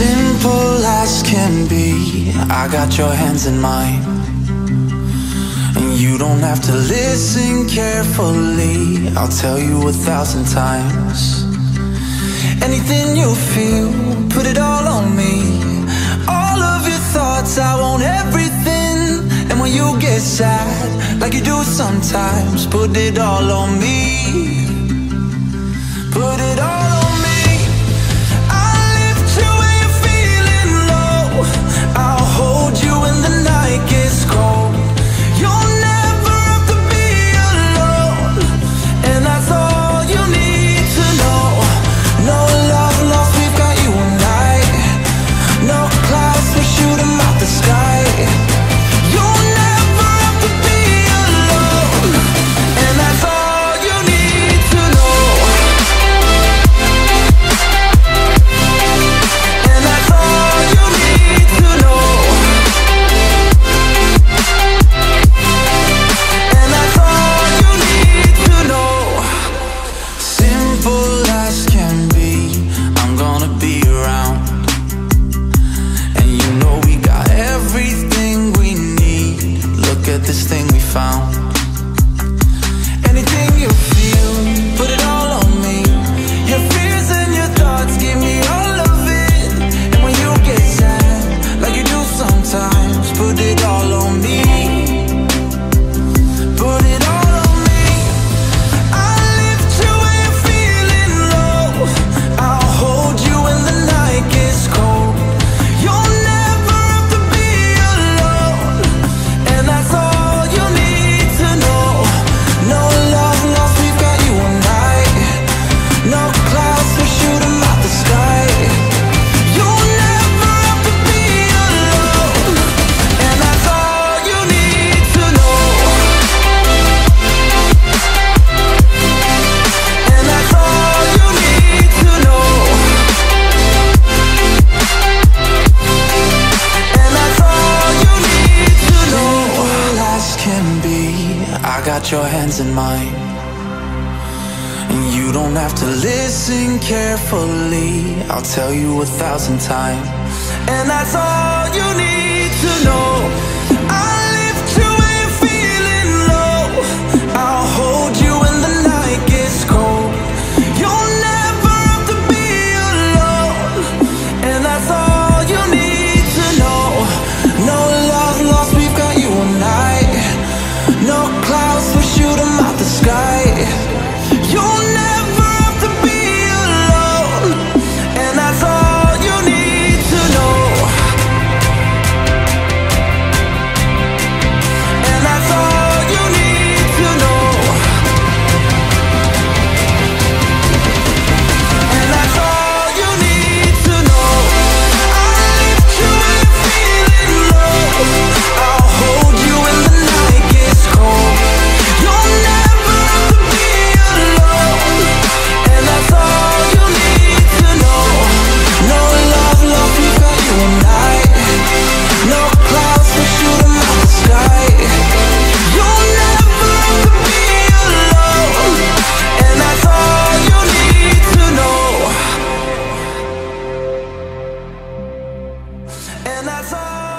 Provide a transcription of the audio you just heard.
simple as can be. I got your hands in mine. And you don't have to listen carefully. I'll tell you a thousand times. Anything you feel, put it all on me. All of your thoughts, I want everything. And when you get sad, like you do sometimes Put it all on me. Put it all found I got your hands in mine. And you don't have to listen carefully. I'll tell you a thousand times. And that's all you need to know. I lift you when you're feeling low. I and that's all.